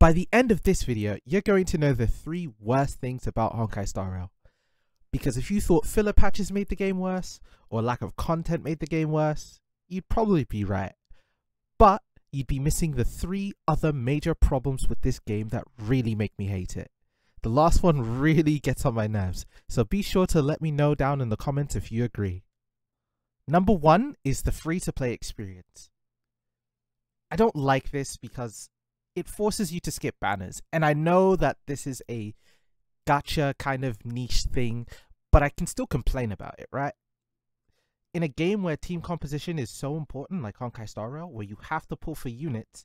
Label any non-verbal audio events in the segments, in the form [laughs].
By the end of this video, you're going to know the three worst things about Honkai Star Rail. Because if you thought filler patches made the game worse, or lack of content made the game worse, you'd probably be right. But you'd be missing the three other major problems with this game that really make me hate it. The last one really gets on my nerves, so be sure to let me know down in the comments if you agree. Number one is the free to play experience. I don't like this because it forces you to skip banners, and I know that this is a gacha kind of niche thing, but I can still complain about it, right? In a game where team composition is so important, like Honkai Star Rail, where you have to pull for units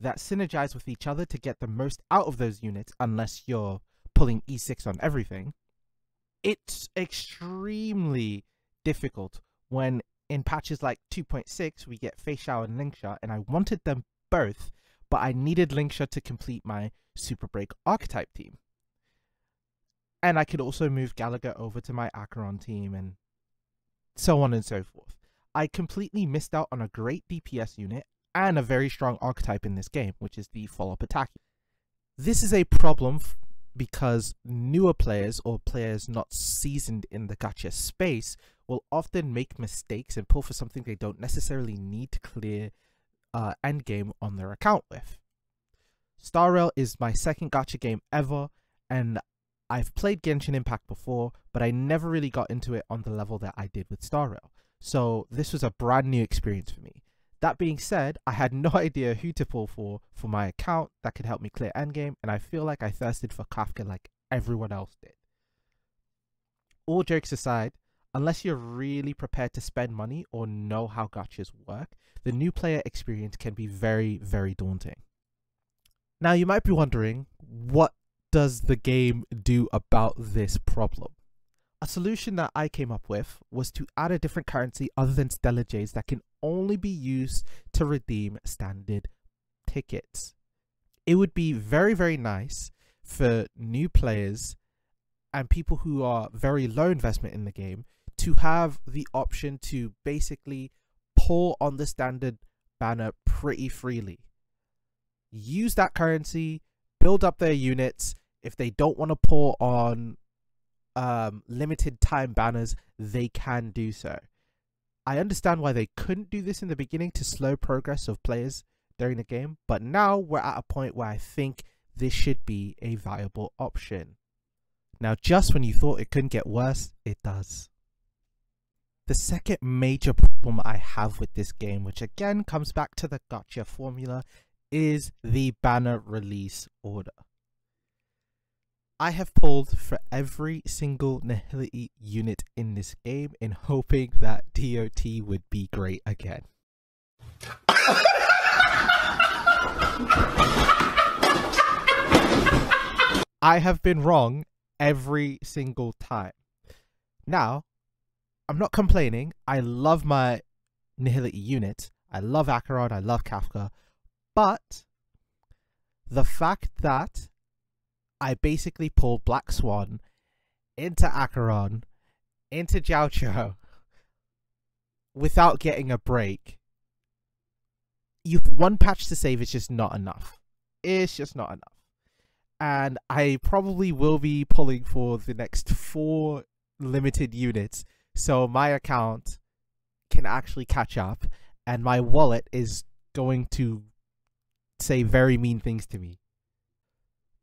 that synergize with each other to get the most out of those units, unless you're pulling E6 on everything, it's extremely difficult when in patches like 2.6 we get Face Feixiao and Lingsha, and I wanted them both, but I needed Lingsha to complete my Super Break archetype team. And I could also move Gallagher over to my Acheron team and so on and so forth. I completely missed out on a great DPS unit and a very strong archetype in this game, which is the follow-up attack. This is a problem because newer players or players not seasoned in the gacha space will often make mistakes and pull for something they don't necessarily need to clear uh, endgame on their account with. Star Rail is my second gacha game ever, and I've played Genshin Impact before, but I never really got into it on the level that I did with Star Rail. So this was a brand new experience for me. That being said, I had [laughs] no idea who to pull for for my account that could help me clear endgame, and I feel like I thirsted for Kafka like everyone else did. All jokes aside, unless you're really prepared to spend money or know how gachas work, the new player experience can be very, very daunting. Now, you might be wondering, what does the game do about this problem? A solution that I came up with was to add a different currency other than Stellar Jades that can only be used to redeem standard tickets. It would be very, very nice for new players and people who are very low investment in the game to have the option to basically pull on the standard banner pretty freely. Use that currency, build up their units. If they don't want to pull on um, limited time banners, they can do so. I understand why they couldn't do this in the beginning to slow progress of players during the game, but now we're at a point where I think this should be a viable option. Now, just when you thought it couldn't get worse, it does. The second major problem I have with this game, which again comes back to the gacha formula, is the banner release order. I have pulled for every single Nihility unit in this game in hoping that DOT would be great again. I have been wrong every single time. Now, I'm not complaining. I love my Nihility unit. I love Acheron. I love Kafka. But the fact that I basically pulled Black Swan into Acheron, into Jiaoqiu without getting a break—you've one patch to save is just not enough. It's just not enough. And I probably will be pulling for the next four limited units so my account can actually catch up and my wallet is going to say very mean things to me.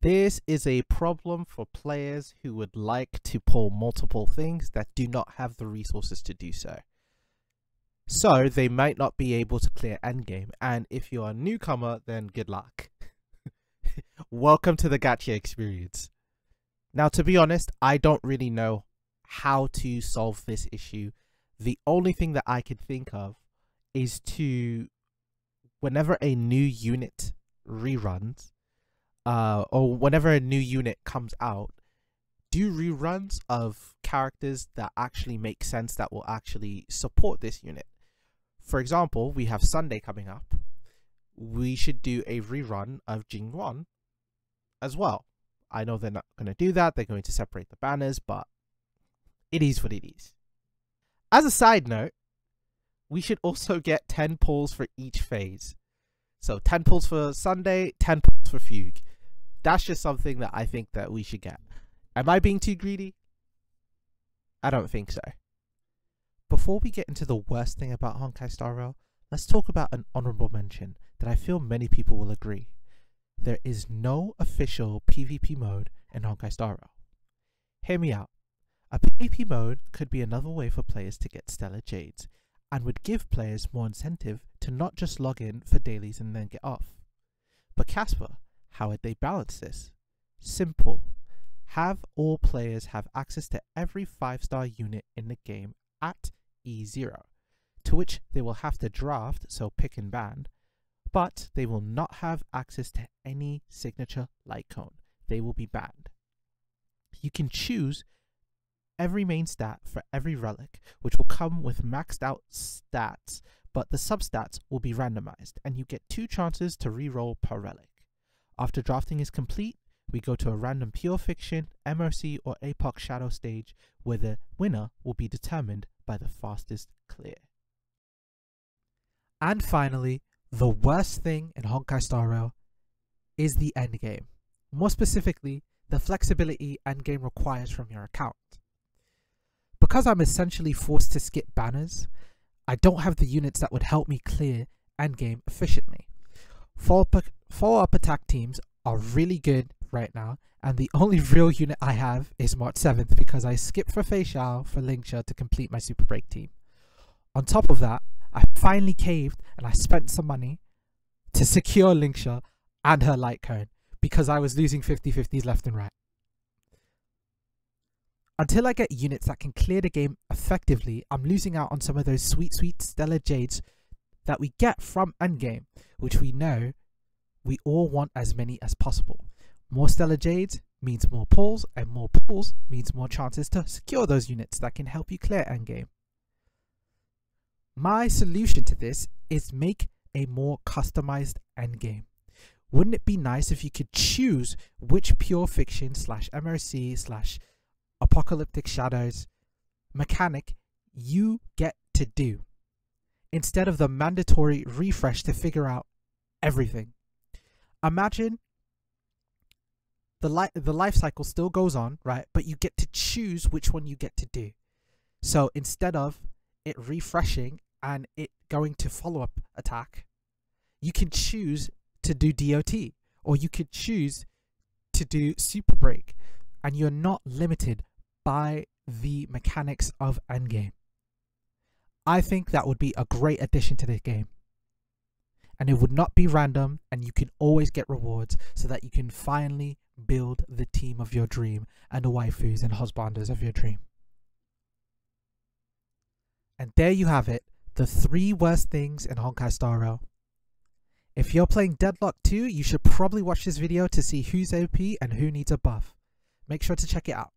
This is a problem for players who would like to pull multiple things that do not have the resources to do so. So they might not be able to clear endgame, and if you're a newcomer, then good luck. [laughs] Welcome to the gacha experience. Now, to be honest, I don't really know how to solve this issue. The only thing that I could think of is to, whenever a new unit reruns, uh, or whenever a new unit comes out, do reruns of characters that actually make sense that will actually support this unit. For example, we have Sunday coming up. We should do a rerun of Jing Yuan as well. I know they're not going to do that. They're going to separate the banners, but it is what it is. As a side note, we should also get 10 pulls for each phase. So 10 pulls for Sunday, 10 pulls for Fugue. that's just something that I think that we should get. Am I being too greedy? I don't think so. Before we get into the worst thing about Honkai Star Rail, let's talk about an honorable mention that I feel many people will agree. There is no official PvP mode in Honkai Star Rail. Hear me out. A PvP mode could be another way for players to get Stellar Jades and would give players more incentive to not just log in for dailies and then get off. But Casper, how would they balance this? Simple. Have all players have access to every 5 star unit in the game at E0, to which they will have to draft, so pick and ban, but they will not have access to any signature light cone. They will be banned. You can choose every main stat for every relic, which will come with maxed out stats, but the substats will be randomized, and you get two chances to reroll per relic. After drafting is complete, we go to a random Pure Fiction, MOC, or APOC Shadow stage where the winner will be determined by the fastest clear. And finally, the worst thing in Honkai Star Rail is the endgame. More specifically, the flexibility endgame requires from your account. Because I'm essentially forced to skip banners, I don't have the units that would help me clear endgame efficiently. Follow-up attack teams are really good right now, and the only [laughs] real unit I have is March 7th because I skipped for Fei for Lingsha to complete my Super Break team. On top of that, I finally caved and I spent some money to secure Lingsha and her light cone because I was losing 50-50s left and right. Until I get units that can clear the game effectively, I'm losing out on some of those sweet, sweet Stellar Jades that we get from Endgame, which we know we all want as many as possible. More Stellar Jades means more pulls, and more pulls means more chances to secure those units that can help you clear Endgame. My solution to this is make a more customized endgame. Wouldn't it be nice if you could choose which pure fiction slash MOC slash apocalyptic shadows mechanic you get to do instead of the mandatory refresh to figure out everything. Imagine the life the life cycle still goes on, right? But you get to choose which one you get to do. So instead of it refreshing and it going to follow up attack, you can choose to do DOT or you could choose to do super break and you're not limited by the mechanics of endgame. I think that would be a great addition to the game. And it would not be random, and you can always get rewards so that you can finally build the team of your dream and the waifus and husbanders of your dream. And there you have it the three worst things in Honkai Star Rail. If you're playing Deadlock 2, you should probably watch this video to see who's OP and who needs a buff. Make sure to check it out.